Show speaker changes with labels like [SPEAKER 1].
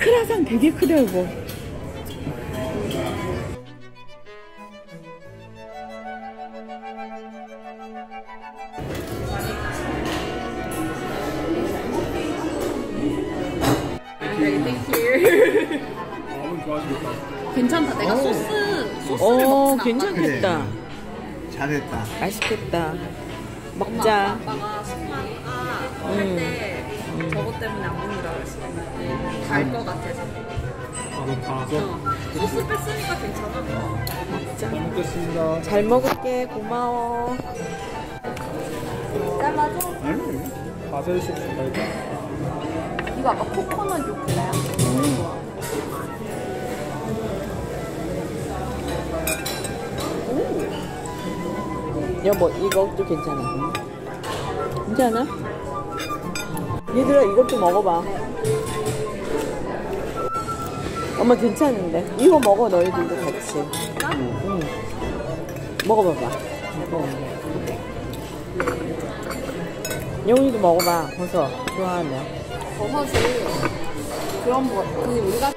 [SPEAKER 1] 한라산 되게 크다고.
[SPEAKER 2] 네, 땡큐. 괜찮다. 내가 소스 소스를
[SPEAKER 1] 어,
[SPEAKER 2] 먹진
[SPEAKER 1] 괜찮겠다.
[SPEAKER 3] 잘했다.
[SPEAKER 1] 맛있겠다.
[SPEAKER 2] 엄마,
[SPEAKER 1] 먹자.
[SPEAKER 2] 아빠가 수박 아,
[SPEAKER 1] 음.
[SPEAKER 2] 할때 저것 때문에 안 먹는다고 했어. 달 것 같아서.
[SPEAKER 4] 너무 달아서
[SPEAKER 2] 어. 소스 뺐으니까 괜찮아.
[SPEAKER 1] 먹자.
[SPEAKER 4] 먹겠습니다.
[SPEAKER 1] 잘 먹을게. 고마워.
[SPEAKER 2] 잘라줘.
[SPEAKER 4] 바질 소스 말고
[SPEAKER 2] 이거 아까 코코넛 요플레야.
[SPEAKER 1] 여보, 이것도 괜찮아. 괜찮아? 얘들아, 이것도 먹어봐. 엄마 괜찮은데? 이거 먹어, 너희들도 같이. 응. 먹어봐봐. 영훈이도 먹어봐, 버섯. 좋아하면.
[SPEAKER 2] 버섯이 그런 거, 그 우리가